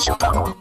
しようかの。